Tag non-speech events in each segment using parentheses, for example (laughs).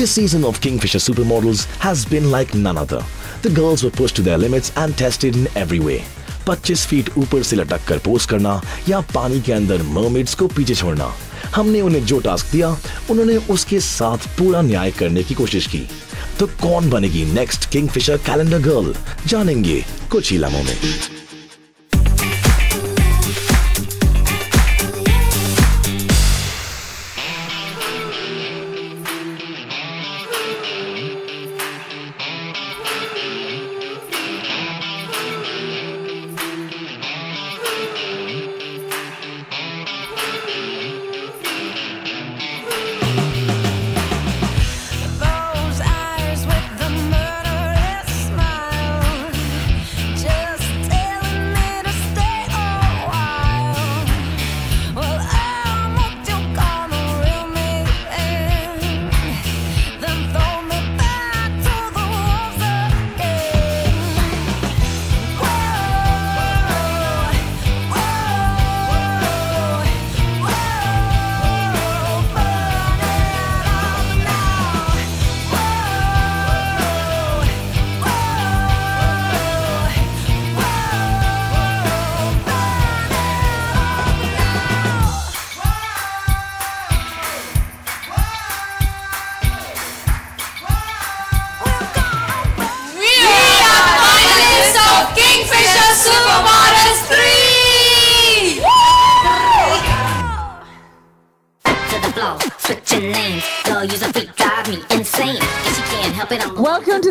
This season of Kingfisher Supermodels has been like none other. The girls were pushed to their limits and tested in every way. 25 feet ऊपर से लटक कर post करना या पानी के अंदर मर्मिड्स को पीछे छोड़ना हमने उन्हें जो टास्क दिया उन्होंने उसके साथ पूरा न्याय करने की कोशिश की तो कौन बनेगी नेक्स्ट किंगफिशर कैलेंडर गर्ल जानेंगे कुछ ही लम्हों में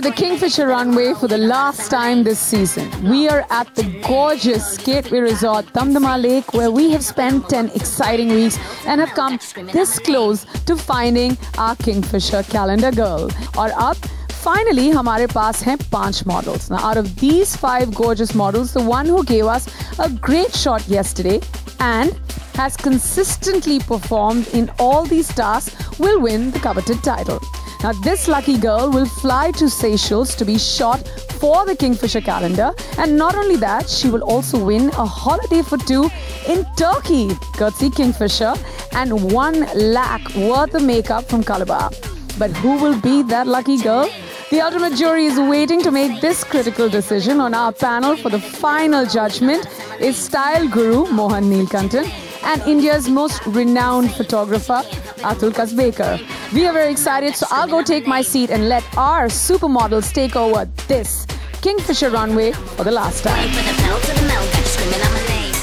to the Kingfisher runway for the last time this season. We are at the gorgeous Gateway Resort, Damdama Lake, where we have spent 10 exciting weeks and have come this close to finding our Kingfisher calendar girl. Or up, finally, हमारे पास हैं पांच models. Now, out of these five gorgeous models, the one who gave us a great shot yesterday and has consistently performed in all these tasks will win the coveted title. Now, this lucky girl will fly to Seychelles to be shot for the Kingfisher calendar. And not only that, she will also win a holiday for two in Turkey, courtesy Kingfisher, and one lakh worth of makeup from Colorbar. But who will be that lucky girl? The ultimate jury is waiting to make this critical decision. On our panel for the final judgment is style guru Mohan Neelakantan and India's most renowned photographer Atul Kasbekar. We are very excited, so I'll go take my seat and let our supermodels take over this Kingfisher runway for the last time. from the pedal to the metal, got you screaming out my name.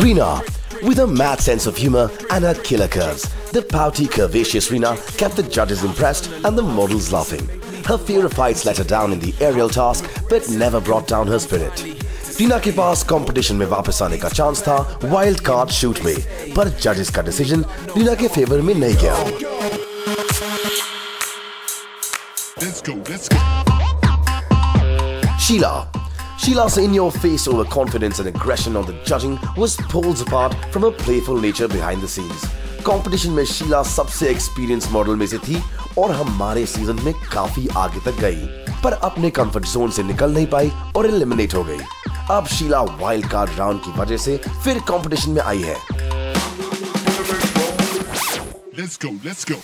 Rina, with a mad sense of humor and her killer curves, the pouty, curvaceous Rina kept the judges impressed and the models laughing. Her fear of heights let her down in the aerial task, but never brought down her spirit. Reena के पास competition में वापस आने का chance था wild card shoot में पर जजेस का डिसीज़न रीना के फेवर में नहीं गया Let's go, let's go. Sheila. Sheila's in-your-face overconfidence and aggression on the judging was poles apart from her playful nature behind the scenes. Competition में शीला सबसे एक्सपीरियंस मॉडल में से थी और हमारे सीज़न में काफ़ी आगे तक गई पर अपने कंफर्ट जोन से निकल नहीं पाई और एलिमिनेट हो गई अब शीला वाइल्ड कार्ड राउंड की वजह से फिर कंपटीशन में आई है Let's go, let's go.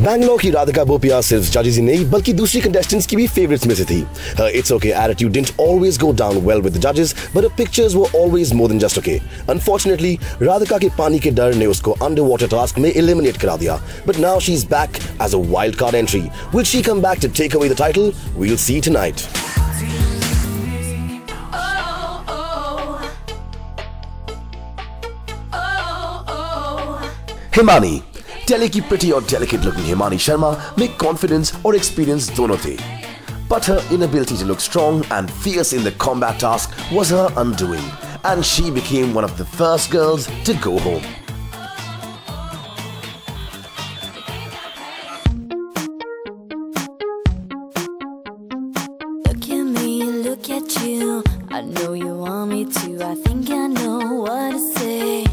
Bangalore की राधिका बोपिया सिर्फ़ जजेस ही नहीं, बल्कि दूसरी कंटेस्टेंट्स की भी फेवरेट्स में से थी। Her it's okay attitude didn't always go down well with the जजेस but her pictures were always more than just okay unfortunately Radhika के पानी के डर ने उसको अंडर वाटर टास्क में एलिमिनेट करा दिया। But now she is back as a wild card entry will she come back to take away the title we will see tonight Himani tele की प्रिटी और डेलिकेट लुकिंग हिमानी शर्मा में confidence और experience दोनों थे But her inability to look strong and fierce in the combat task was her undoing, and she became one of the first girls to go home. Look at me, look at you. I know you want me to. I think I know what to say.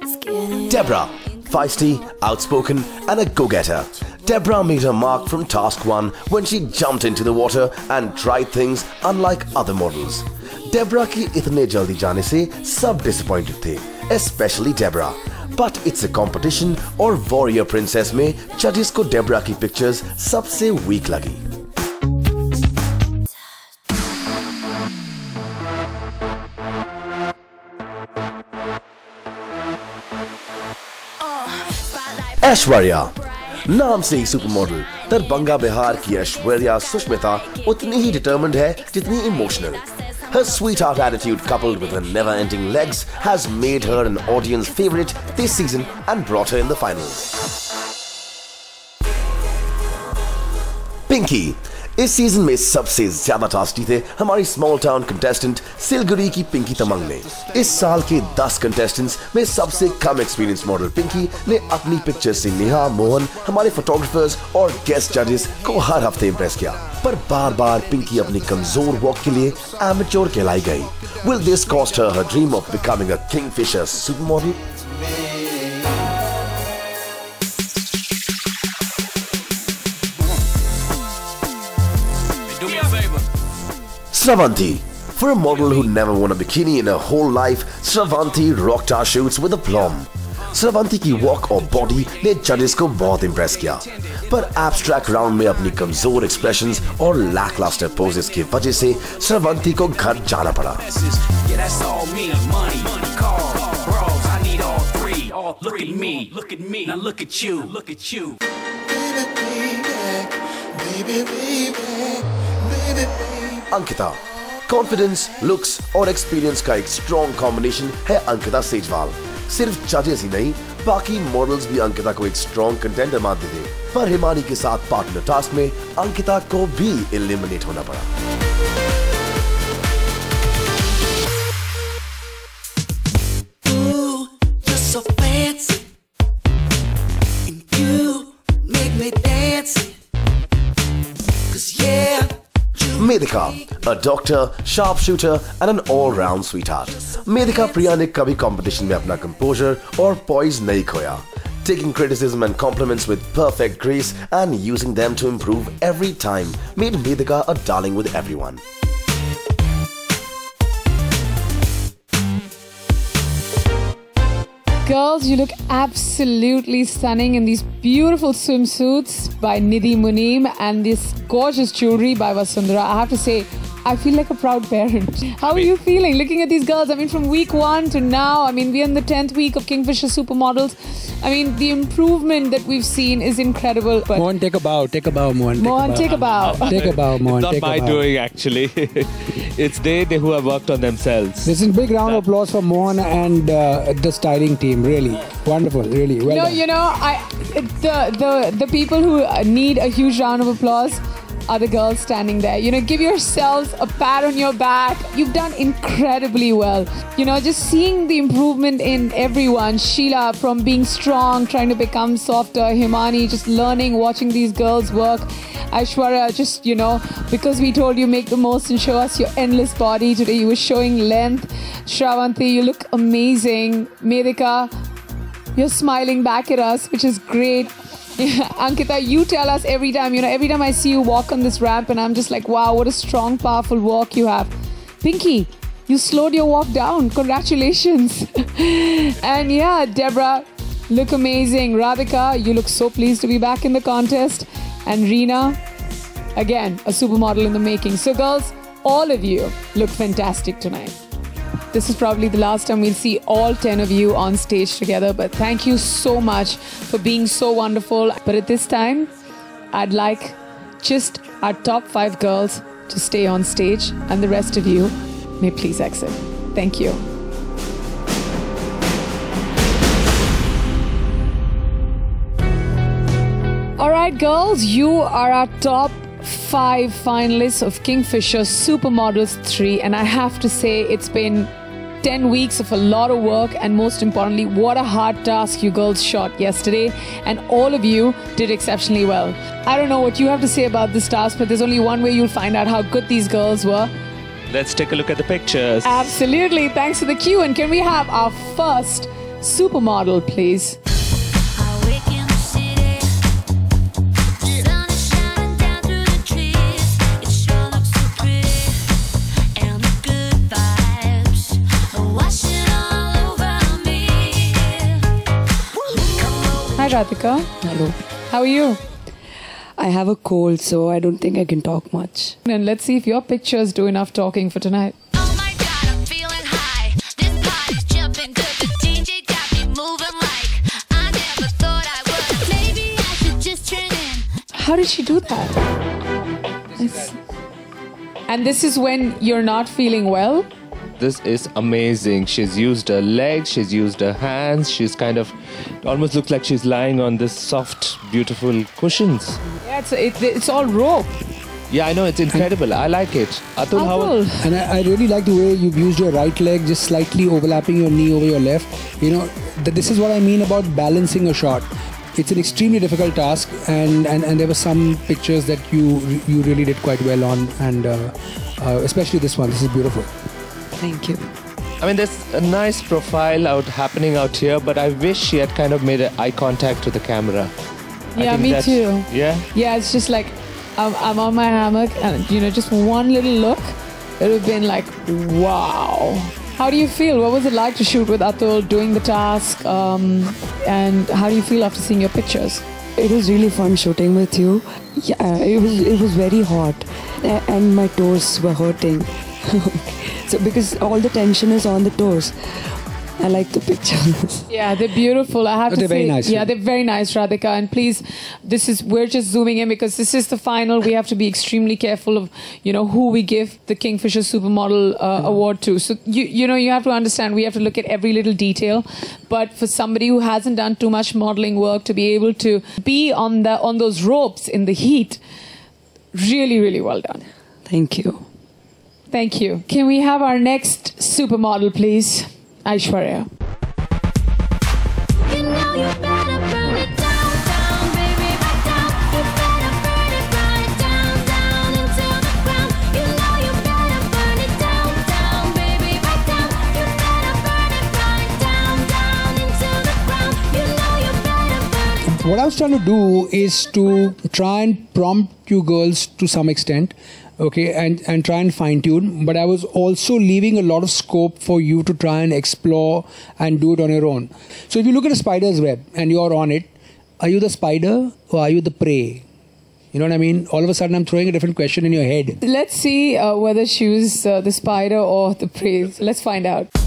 Let's get it. Deborah, feisty, outspoken, and a go-getter. Deborah made her mark from task one when she jumped into the water and tried things unlike other models. Deborah की इतने जल्दी जाने से सब disappointed थे, especially Deborah. But it's a competition और Warrior Princess में judges को Deborah की pictures सबसे weak लगी. ऐश्वर्या नाम से ही सुपर मॉडल दरभंगा बिहार की ऐश्वर्या सुष्मिता उतनी ही डिटर्मेंड है जितनी emotional Her sweetheart attitude coupled with her never-ending legs has made her an audience favorite this season and brought her in the finals. Pinky इस सीज़न में सबसे ज़्यादा टास्की थे हमारी स्मॉल टाउन कंटेस्टेंट सिलगुड़ी की पिंकी तमंग ने। इस साल के 10 कंटेस्टेंट्स में सबसे कम एक्सपीरियंस मॉडल पिंकी ने अपनी पिक्चर से नेहा, मोहन, हमारे फोटोग्राफर्स और गेस्ट जजेस को हर हफ़्ते इम्प्रेस किया। पर बार बार पिंकी अपनी कमज़ोर वॉक के लिए एमेच्योर कहलाई गई। Will this cost her her dream of becoming a Kingfisher super Sravanti. For a model who never won a bikini in her whole life, Sravanti rocked our shoots with aplomb. Sravanti की walk और body ने जजेस को बहुत impress किया पर abstract round में अपनी कमजोर एक्सप्रेशंस और लैकलास्टर पोजेस की वजह से श्रवंती को घर जाना पड़ा Yeah, that's all me. Money, money, cars, bros. I need all three. All look at me. Look at me. Now look at you. Look at you. Ankita confidence looks और experience का एक स्ट्रॉन्ग कॉम्बिनेशन है अंकिता सेजवाल सिर्फ़ जजेस ही नहीं बाकी models भी अंकिता को एक स्ट्रॉन्ग कंटेंडर मानते थे पर हिमानी के साथ पार्टनर टास्क में अंकिता को भी इलिमिनेट होना पड़ा मेदिका a doctor, sharpshooter and an all-round sweetheart. मेदिका प्रिया ने कभी कंपटीशन में अपना कंपोजर और पॉइज नहीं खोया. Taking criticism and compliments with perfect grace and using them to improve every time made Medika a darling with everyone. Girls, you look absolutely stunning in these beautiful swimsuits by Nidhi Munim and this gorgeous jewelry by Vasundhara. I have to say, I feel like a proud parent. How are you feeling looking at these girls? I mean, from week one to now, I mean, we're in the 10th week of Kingfisher Supermodels. I mean, the improvement that we've seen is incredible. But Mohan, take a bow. Take a bow, Mohan. Mohan, take a bow. Take a bow, (laughs) Mohan. Not my doing, actually. (laughs) it's they, they who have worked on themselves. This is a big round of applause for Mohan and uh, the styling team. Really wonderful. Really well no, done. you know, I the the the people who need a huge round of applause the girls standing there. You know, give yourselves a pat on your back. You've done incredibly well. You know, just seeing the improvement in everyone. Sheila from being strong, trying to become softer. Himani just learning, watching these girls work. Aishwarya, just you know, because we told you make the most and show us your endless body. Today you were showing length. Shravanti, you look amazing. Medhika, you're smiling back at us, which is great. (laughs) Ankita, you tell us every time, you know, every time I see you walk on this ramp, and I'm just like, wow, what a strong, powerful walk you have. Pinky, you slowed your walk down. Congratulations. (laughs) and yeah, Deborah, look amazing. Radhika, you look so pleased to be back in the contest. And Reena, again, a supermodel in the making. So, girls, all of you look fantastic tonight. This is probably the last time we'll see all 10 of you on stage together. But thank you so much for being so wonderful. But at this time, I'd like just our top five girls to stay on stage, and the rest of you may please exit. Thank you. All right, girls, you are our top five finalists of Kingfisher Supermodels 3, and I have to say, it's been 10 weeks of a lot of work, and most importantly, what a hard task you girls shot yesterday, and all of you did exceptionally well. I don't know what you have to say about this task, but there's only one way you'll find out how good these girls were. Let's take a look at the pictures. Absolutely. Thanks for the cue. And can we have our first supermodel, please? Radhika. Hello. How are you? I have a cold, so I don't think I can talk much. And let's see if your pictures do enough talking for tonight. Oh jumping good, the DJ got me moving like I never thought I would. Maybe I should just tune in. How did she do that? It's- And this is when you're not feeling well? This is amazing. She's used her legs, she's used her hands, she's kind of almost looks like she's lying on this soft, beautiful cushions. Yeah, it's, it, it's all rope. Yeah, I know it's incredible. I like it. Atul, how And I, I really like the way you've used your right leg just slightly overlapping your knee over your left. You know, th- this is what I mean about balancing a shot. It's an extremely difficult task, and, and, and there were some pictures that you you really did quite well on, and uh, uh, especially this one. This is beautiful. Thank you. I mean, there's a nice profile out happening out here, but I wish she had kind of made a eye contact with the camera. Yeah, me too. Yeah. Yeah, it's just like I'm, I'm on my hammock, and you know, just one little look, it would have been like, wow. How do you feel? What was it like to shoot with Atul, doing the task? Um, and how do you feel after seeing your pictures? It was really fun shooting with you. Yeah, it was it was very hot, and my toes were hurting. (laughs) so because all the tension is on the toes, I like the pictures. Yeah, they're beautiful. I have Oh, to they're say, very nice, yeah, yeah. they're very nice, Radhika. And please, this is we're just zooming in because this is the final. We have to be extremely careful of you know who we give the Kingfisher Supermodel uh, Mm-hmm. award to. So you you know you have to understand we have to look at every little detail. But for somebody who hasn't done too much modeling work to be able to be on the on those ropes in the heat, really really well done. Thank you. Thank you. Can we have our next supermodel, please, Aishwarya? You know you better burn it down, down, baby, right down. You better burn it, burn it down, down into the ground. You know you better burn it down, down, baby, right down. You better burn it, burn it down, down into the ground. You know you better burn it. What I was trying to do is to try and prompt you girls to some extent, okay, and, and try and fine tune. But I was also leaving a lot of scope for you to try and explore and do it on your own. So if you look at a spider's web and you're on it, are you the spider or are you the prey? You know what I mean? All of a sudden, I'm throwing a different question in your head. Let's see uh, whether she was uh, the spider or the prey. Let's find out.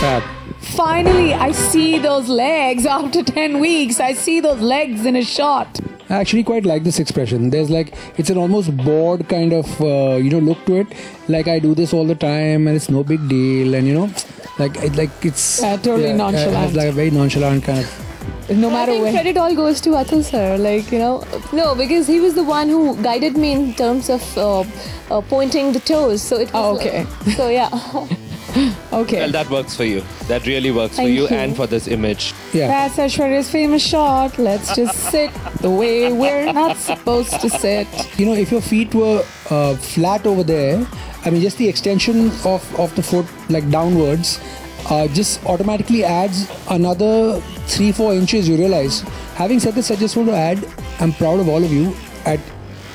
That's. Finally, I see those legs (laughs) after 10 weeks. I see those legs in a shot. I actually quite like this expression. There's like it's an almost bored kind of uh, you know look to it. Like I do this all the time and it's no big deal, and you know, like it, like it's Yeah, totally nonchalant. It's like a very nonchalant kind of. No I matter think where. credit all goes to Atul sir. Like you know, no, because he was the one who guided me in terms of uh, uh, pointing the toes. So it was. Oh, okay. so yeah. (laughs) (laughs) okay. Well, that works for you. That really works for you, you. and for this image. Yeah. That's Aishwarya's famous shot. Let's just sit the way we're not supposed to sit. You know, if your feet were uh, flat over there, I mean, just the extension of of the foot like downwards. Uh, just automatically adds another three four inches you realize having said this i just want to add i'm proud of all of you at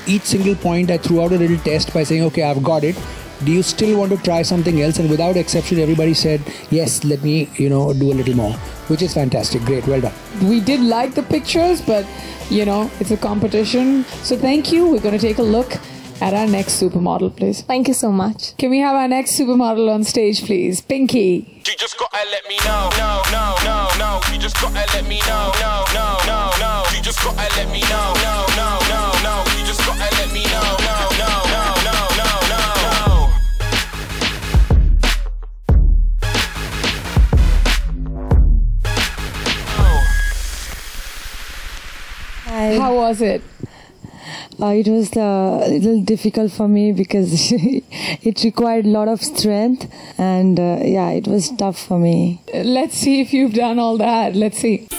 each single point i threw out a little test by saying okay i've got it do you still want to try something else and without exception everybody said yes let me you know do a little more which is fantastic great well done We did like the pictures, but you know, it's a competition. So thank you. We're going to take a look at our next supermodel, please. Thank you so much. Can we have our next supermodel on stage, please? Pinky. You just gotta let me know, no, no, no, no. You just gotta let me know, no, no, no, no. You just gotta let me know, no, no, no, no. You just gotta let me know, no, no, no, no, no, How was it? Uh, it was uh, a little difficult for me because (laughs) it required a lot of strength, and uh, yeah, it was tough for me. Let's see if you've done all that. Let's see. (laughs)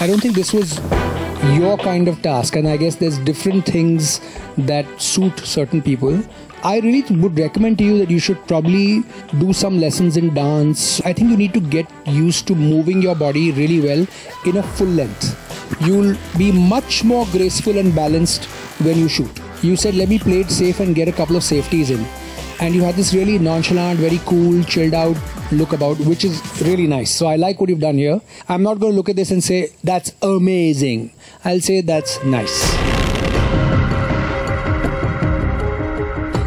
I don't think this was your kind of task, and I guess there's different things that suit certain people. I really would recommend to you that you should probably do some lessons in dance. I think you need to get used to moving your body really well in a full length. You'll be much more graceful and balanced when you shoot. You said, let me play it safe and get a couple of safeties in. And you had this really nonchalant, very cool, chilled out look about, which is really nice. So I like what you've done here. I'm not going to look at this and say, that's amazing. I'll say, that's nice.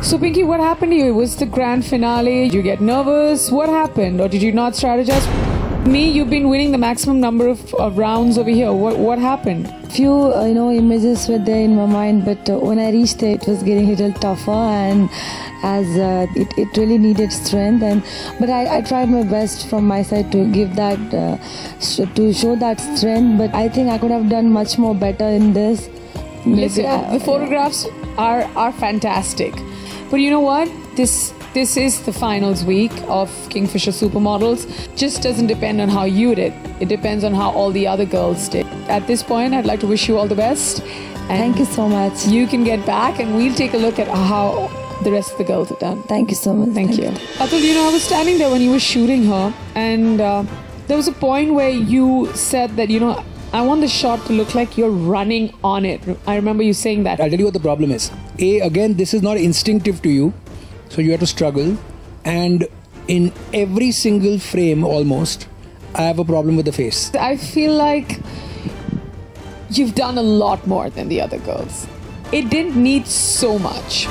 So, Pinky, what happened to you? It was the grand finale. You get nervous? What happened? Or did you not strategize? Me, you've been winning the maximum number of, of rounds over here. What, what happened? few uh, you know images were there in my mind but uh, when i reached there it was getting a little tougher and as uh, it, it really needed strength and but I, I tried my best from my side to give that uh, sh- to show that strength but i think i could have done much more better in this Listen, I- the photographs are are fantastic, but you know what? This this is the finals week of Kingfisher Supermodels. Just doesn't depend on how you did. It depends on how all the other girls did. At this point, I'd like to wish you all the best. And Thank you so much. You can get back, and we'll take a look at how the rest of the girls have done. Thank you so much. Thank, you. Atul, you know, I was standing there when you were shooting her, and uh, there was a point where you said that, you know, I want the shot to look like you're running on it. I remember you saying that. I'll tell you what the problem is. A, again, this is not instinctive to you, so you have to struggle. And in every single frame almost, I have a problem with the face. I feel like you've done a lot more than the other girls. It didn't need so much.